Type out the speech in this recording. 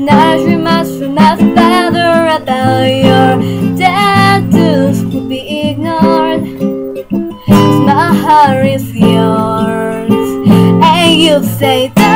Now you from my father. about your tattoos could be ignored. Cause my heart is yours, and you say that.